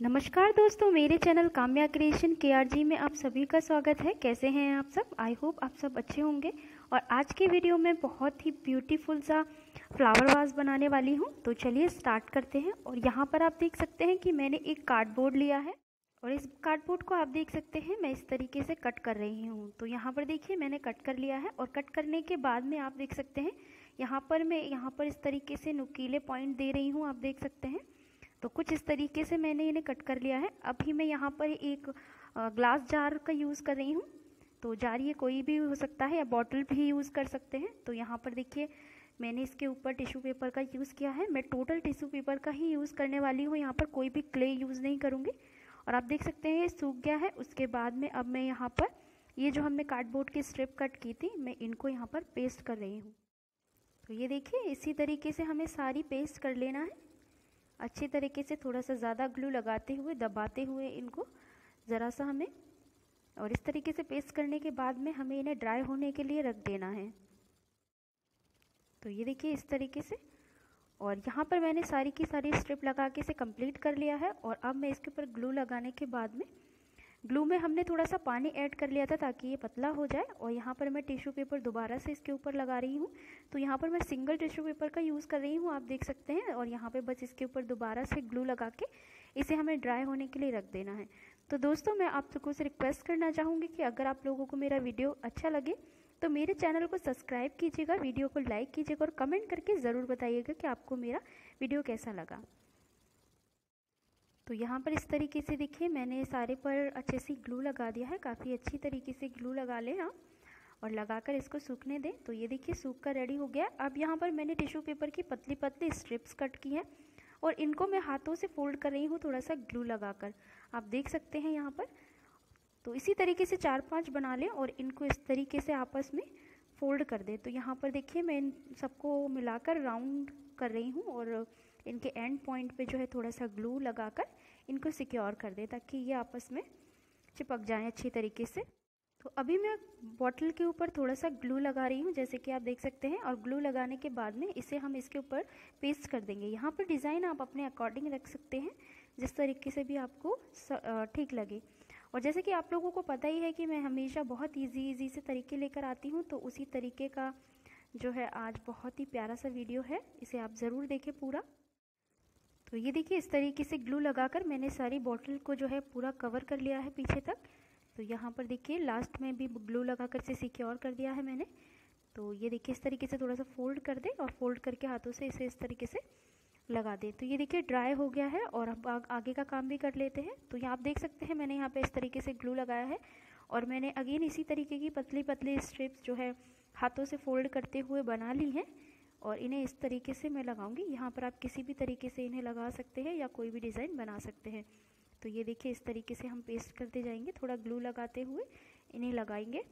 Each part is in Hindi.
नमस्कार दोस्तों, मेरे चैनल काम्या क्रिएशन के में आप सभी का स्वागत है। कैसे हैं आप सब? आई होप आप सब अच्छे होंगे। और आज के वीडियो में बहुत ही ब्यूटीफुल सा फ्लावर वाज बनाने वाली हूँ। तो चलिए स्टार्ट करते हैं। और यहाँ पर आप देख सकते हैं कि मैंने एक कार्डबोर्ड लिया है। और इस कार्डबोर्ड को आप देख सकते हैं, मैं इस तरीके से कट कर रही हूँ। तो यहाँ पर देखिए, मैंने कट कर लिया है। और कट करने के बाद में आप देख सकते हैं, यहाँ पर मैं, यहाँ पर इस तरीके से नुकीले पॉइंट दे रही हूँ, आप देख सकते हैं। तो कुछ इस तरीके से मैंने इन्हें कट कर लिया है। अभी मैं यहाँ पर एक ग्लास जार का यूज़ कर रही हूँ। तो जार ये कोई भी हो सकता है या बॉटल भी यूज़ कर सकते हैं। तो यहाँ पर देखिए, मैंने इसके ऊपर टिश्यू पेपर का यूज़ किया है। मैं टोटल टिश्यू पेपर का ही यूज़ करने वाली हूँ। यहाँ पर कोई भी क्ले यूज़ नहीं करूँगी। और आप देख सकते हैं, ये सूख गया है। उसके बाद में अब मैं यहाँ पर, ये जो हमने कार्डबोर्ड की स्ट्रिप कट की थी, मैं इनको यहाँ पर पेस्ट कर रही हूँ। तो ये देखिए, इसी तरीके से हमें सारी पेस्ट कर लेना है। अच्छी तरीके से थोड़ा सा ज़्यादा ग्लू लगाते हुए, दबाते हुए इनको ज़रा सा हमें और इस तरीके से पेस्ट करने के बाद में हमें इन्हें ड्राई होने के लिए रख देना है। तो ये देखिए इस तरीके से और यहाँ पर मैंने सारी की सारी स्ट्रिप लगा के इसे कंप्लीट कर लिया है और अब मैं इसके ऊपर ग्लू लगाने के बाद में ग्लू में हमने थोड़ा सा पानी ऐड कर लिया था ताकि ये पतला हो जाए और यहाँ पर मैं टिश्यू पेपर दोबारा से इसके ऊपर लगा रही हूँ। तो यहाँ पर मैं सिंगल टिश्यू पेपर का यूज़ कर रही हूँ, आप देख सकते हैं, और यहाँ पर बस इसके ऊपर दोबारा से ग्लू लगा के इसे हमें ड्राई होने के लिए रख देना है। तो दोस्तों, मैं आप लोगों से रिक्वेस्ट करना चाहूँगी कि अगर आप लोगों को मेरा वीडियो अच्छा लगे तो मेरे चैनल को सब्सक्राइब कीजिएगा वीडियो को लाइक कीजिएगा और कमेंट करके ज़रूर बताइएगा कि आपको मेरा वीडियो कैसा लगा। तो यहाँ पर इस तरीके से देखिए, मैंने सारे पर अच्छे से ग्लू लगा दिया है। काफ़ी अच्छी तरीके से ग्लू लगा लें आप और लगाकर इसको सूखने दें। तो ये देखिए, सूख कर रेडी हो गया अब यहाँ पर मैंने टिश्यू पेपर की पतली पतली स्ट्रिप्स कट की हैं और इनको मैं हाथों से फोल्ड कर रही हूँ थोड़ा सा ग्लू लगाकर। आप देख सकते हैं यहाँ पर। तो इसी तरीके से चार पाँच बना लें और इनको इस तरीके से आपस में फोल्ड कर दें। तो यहाँ पर देखिए, मैं इन सबको मिलाकर राउंड कर रही हूँ और इनके एंड पॉइंट पे जो है थोड़ा सा ग्लू लगाकर इनको सिक्योर कर दें ताकि ये आपस में चिपक जाएँ अच्छी तरीके से। तो अभी मैं बॉटल के ऊपर थोड़ा सा ग्लू लगा रही हूँ, जैसे कि आप देख सकते हैं, और ग्लू लगाने के बाद में इसे हम इसके ऊपर पेस्ट कर देंगे। यहाँ पर डिज़ाइन आप अपने अकॉर्डिंग रख सकते हैं, जिस तरीके से भी आपको ठीक लगे। और जैसे कि आप लोगों को पता ही है कि मैं हमेशा बहुत ईजी ईजी से तरीके लेकर आती हूँ तो उसी तरीके का जो है आज बहुत ही प्यारा सा वीडियो है, इसे आप ज़रूर देखें पूरा। तो ये देखिए, इस तरीके से ग्लू लगाकर मैंने सारी बॉटल को जो है पूरा कवर कर लिया है पीछे तक। तो यहाँ पर देखिए, लास्ट में भी ग्लू लगाकर से सिक्योर कर दिया है मैंने। तो ये देखिए, इस तरीके से थोड़ा सा फोल्ड कर दे और फोल्ड करके हाथों से इसे इस तरीके से लगा दें। तो ये देखिए, ड्राई हो गया है और अब आगे का काम भी कर लेते हैं। तो यहाँ आप देख सकते हैं, मैंने यहाँ पे इस तरीके से ग्लू लगाया है और मैंने अगेन इसी तरीके की पतली पतली स्ट्रिप्स जो है हाथों से फोल्ड करते हुए बना ली हैं। और इन्हें इस तरीके से मैं लगाऊँगी। यहाँ पर आप किसी भी तरीके से इन्हें लगा सकते हैं या कोई भी डिज़ाइन बना सकते हैं। तो ये देखिए, इस तरीके से हम पेस्ट करते जाएँगे, थोड़ा ग्लू लगाते हुए इन्हें लगाएँगे।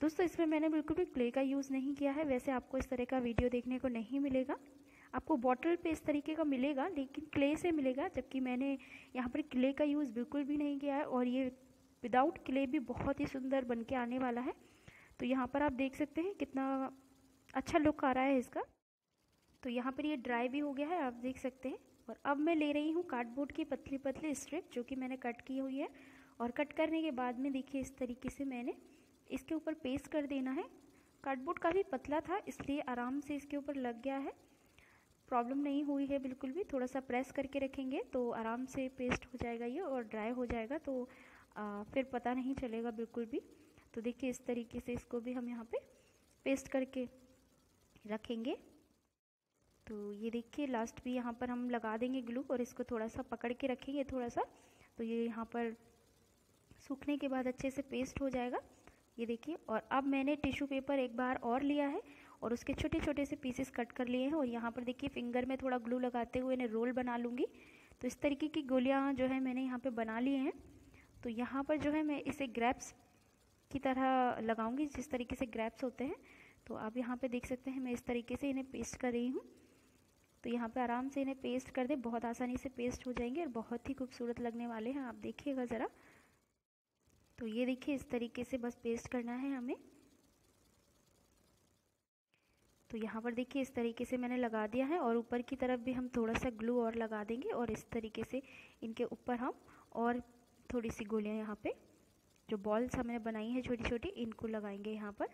दोस्तों, इसमें मैंने बिल्कुल भी क्ले का यूज़ नहीं किया है। वैसे आपको इस तरह का वीडियो देखने को नहीं मिलेगा। आपको बॉटल पे इस तरीके का मिलेगा, लेकिन क्ले से मिलेगा, जबकि मैंने यहाँ पर क्ले का यूज़ बिल्कुल भी नहीं किया है और ये विदाउट क्ले भी बहुत ही सुंदर बन के आने वाला है। तो यहाँ पर आप देख सकते हैं कितना अच्छा लुक आ रहा है इसका। तो यहाँ पर ये ड्राई भी हो गया है आप देख सकते हैं। और अब मैं ले रही हूँ कार्डबोर्ड की पतली पतली स्ट्रिप जो कि मैंने कट की हुई है। और कट करने के बाद में देखिए इस तरीके से मैंने इसके ऊपर पेस्ट कर देना है। कार्डबोर्ड काफ़ी पतला था इसलिए आराम से इसके ऊपर लग गया है। प्रॉब्लम नहीं हुई है बिल्कुल भी थोड़ा सा प्रेस करके रखेंगे तो आराम से पेस्ट हो जाएगा ये और ड्राई हो जाएगा। तो आ, फिर पता नहीं चलेगा बिल्कुल भी। तो देखिए इस तरीके से इसको भी हम यहाँ पे पेस्ट करके रखेंगे। तो ये देखिए लास्ट भी यहाँ पर हम लगा देंगे ग्लू और इसको थोड़ा सा पकड़ के रखेंगे थोड़ा सा तो ये यहाँ पर सूखने के बाद अच्छे से पेस्ट हो जाएगा। ये देखिए, और अब मैंने टिश्यू पेपर एक बार और लिया है और उसके छोटे छोटे से पीसेस कट कर लिए हैं और यहाँ पर देखिए फिंगर में थोड़ा ग्लू लगाते हुए इन्हें रोल बना लूँगी। तो इस तरीके की गोलियाँ जो है मैंने यहाँ पे बना लिए हैं। तो यहाँ पर जो है मैं इसे ग्रैप्स की तरह लगाऊँगी, जिस तरीके से ग्रैप्स होते हैं। तो आप यहाँ पे देख सकते हैं मैं इस तरीके से इन्हें पेस्ट कर रही हूँ। तो यहाँ पे आराम से इन्हें पेस्ट कर दें, बहुत आसानी से पेस्ट हो जाएँगे और बहुत ही खूबसूरत लगने वाले हैं, आप देखिएगा ज़रा। तो ये देखिए, इस तरीके से बस पेस्ट करना है हमें। तो यहाँ पर देखिए, इस तरीके से मैंने लगा दिया है और ऊपर की तरफ़ भी हम थोड़ा सा ग्लू और लगा देंगे और इस तरीके से इनके ऊपर हम और थोड़ी सी गोलियाँ यहाँ पे, जो बॉल्स हमने बनाई हैं छोटी छोटी इनको लगाएँगे यहाँ पर।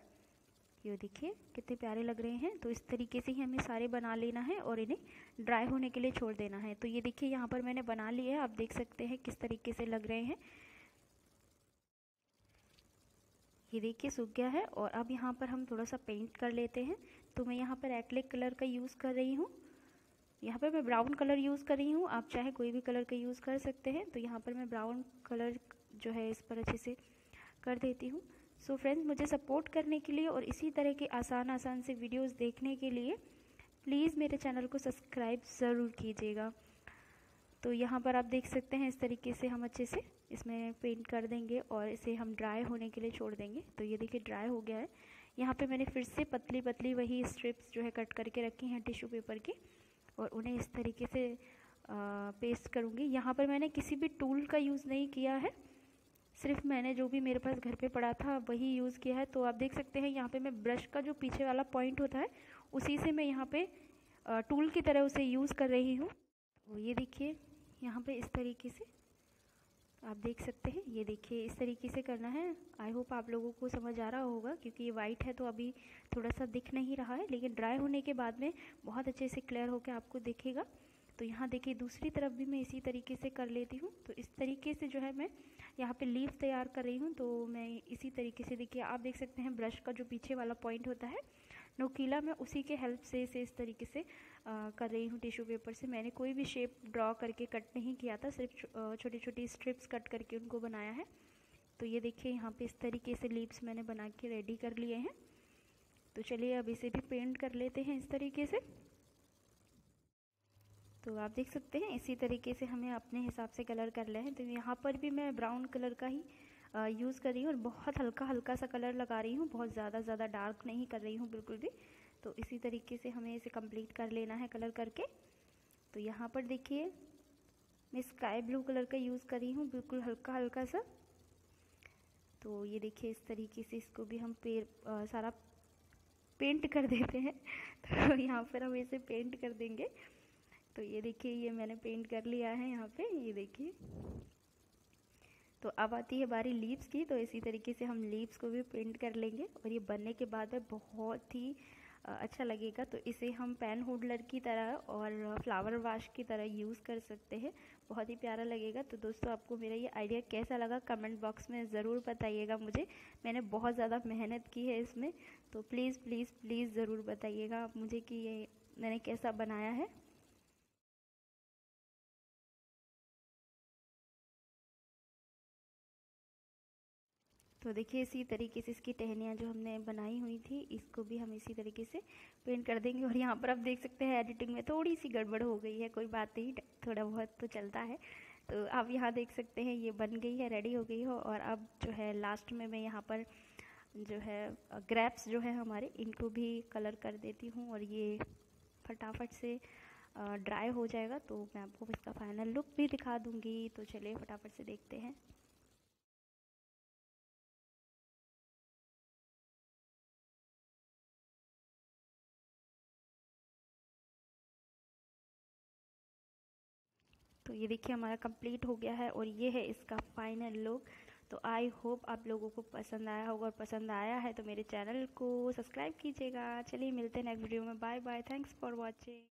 ये देखिए, कितने प्यारे लग रहे हैं। तो इस तरीके से ही हमें सारे बना लेना है और इन्हें ड्राई होने के लिए छोड़ देना है। तो ये देखिए, यहाँ पर मैंने बना लिया है। आप देख सकते हैं किस तरीके से लग रहे हैं। ये देखिए, सूख गया है और अब यहाँ पर हम थोड़ा सा पेंट कर लेते हैं। तो मैं यहाँ पर एक्लिक कलर का यूज़ कर रही हूँ। यहाँ पर मैं ब्राउन कलर यूज़ कर रही हूँ। आप चाहे कोई भी कलर का यूज़ कर सकते हैं। तो यहाँ पर मैं ब्राउन कलर जो है, इस पर अच्छे से कर देती हूँ। सो so फ्रेंड्स मुझे सपोर्ट करने के लिए और इसी तरह के आसान आसान से वीडियोस देखने के लिए प्लीज़ मेरे चैनल को सब्सक्राइब ज़रूर कीजिएगा। तो यहाँ पर आप देख सकते हैं, इस तरीके से हम अच्छे से इसमें पेंट कर देंगे और इसे हम ड्राई होने के लिए छोड़ देंगे। तो ये देखिए ड्राई हो गया है। यहाँ पे मैंने फिर से पतली पतली वही स्ट्रिप्स जो है कट करके रखी हैं टिश्यू पेपर की और उन्हें इस तरीके से पेस्ट करूँगी। यहाँ पर मैंने किसी भी टूल का यूज़ नहीं किया है। सिर्फ़ मैंने जो भी मेरे पास घर पे पड़ा था, वही यूज़ किया है। तो आप देख सकते हैं, यहाँ पे मैं ब्रश का जो पीछे वाला पॉइंट होता है, उसी से मैं यहाँ पे टूल की तरह उसे यूज़ कर रही हूँ। तो ये देखिए, यहाँ पे इस तरीके से, आप देख सकते हैं, ये देखिए इस तरीके से करना है। आई होप आप लोगों को समझ आ रहा होगा, क्योंकि ये वाइट है तो अभी थोड़ा सा दिख नहीं रहा है, लेकिन ड्राई होने के बाद में बहुत अच्छे से क्लियर होकर आपको दिखेगा। तो यहाँ देखिए दूसरी तरफ़ भी मैं इसी तरीके से कर लेती हूँ। तो इस तरीके से जो है मैं यहाँ पे लीव तैयार कर रही हूँ। तो मैं इसी तरीके से देखिए आप देख सकते हैं ब्रश का जो पीछे वाला पॉइंट होता है नोकीला मैं उसी के हेल्प से इसे इस तरीके से आ, कर रही हूँ टिश्यू पेपर से। मैंने कोई भी शेप ड्रॉ करके कट नहीं किया था सिर्फ़ छोटी छोटी स्ट्रिप्स कट करके उनको बनाया है। तो ये देखिए यहाँ पे इस तरीके से लीव्स मैंने बना के रेडी कर लिए हैं। तो चलिए अब इसे भी पेंट कर लेते हैं इस तरीके से। तो आप देख सकते हैं, इसी तरीके से हमें अपने हिसाब से कलर कर ले हैं। तो यहाँ पर भी मैं ब्राउन कलर का ही यूज़ कर रही हूँ और बहुत हल्का हल्का सा कलर लगा रही हूँ। बहुत ज़्यादा ज़्यादा डार्क नहीं कर रही हूँ बिल्कुल भी। तो इसी तरीके से हमें इसे कंप्लीट कर लेना है कलर करके। तो यहाँ पर देखिए, मैं स्काई ब्लू कलर का यूज़ कर रही हूँ, बिल्कुल हल्का हल्का सा। तो ये देखिए, इस तरीके से इसको भी हम पेड़ सारा पेंट कर देते हैं। तो यहाँ पर हम इसे पेंट कर देंगे। तो ये देखिए, ये मैंने पेंट कर लिया है यहाँ पे, ये देखिए। तो अब आती है बारी लीव्स की तो इसी तरीके से हम लीव्स को भी पेंट कर लेंगे और ये बनने के बाद में बहुत ही अच्छा लगेगा। तो इसे हम पेन होल्डर की तरह और फ्लावर वाश की तरह यूज़ कर सकते हैं। बहुत ही प्यारा लगेगा। तो दोस्तों, आपको मेरा ये आइडिया कैसा लगा कमेंट बॉक्स में ज़रूर बताइएगा मुझे। मैंने बहुत ज़्यादा मेहनत की है इसमें। तो प्लीज़ प्लीज़ प्लीज़ ज़रूर बताइएगा आप मुझे कि ये मैंने कैसा बनाया है। तो देखिए, इसी तरीके से इसकी टहनियाँ जो हमने बनाई हुई थी, इसको भी हम इसी तरीके से पेंट कर देंगे। और यहाँ पर आप देख सकते हैं, एडिटिंग में थोड़ी सी गड़बड़ हो गई है, कोई बात नहीं, थोड़ा बहुत तो चलता है। तो आप यहाँ देख सकते हैं, ये बन गई है, रेडी हो गई हो। और अब जो है, लास्ट में मैं यहाँ पर जो है ग्रैप्स जो है हमारे, इनको भी कलर कर देती हूँ। और ये फटाफट से ड्राई हो जाएगा तो मैं आपको इसका फाइनल लुक भी दिखा दूँगी। तो चलिए, फटाफट से देखते हैं। तो ये देखिए हमारा कंप्लीट हो गया है और ये है इसका फाइनल लुक तो आई होप आप लोगों को पसंद आया होगा और पसंद आया है तो मेरे चैनल को सब्सक्राइब कीजिएगा। चलिए मिलते हैं नेक्स्ट वीडियो में। Bye bye thanks for watching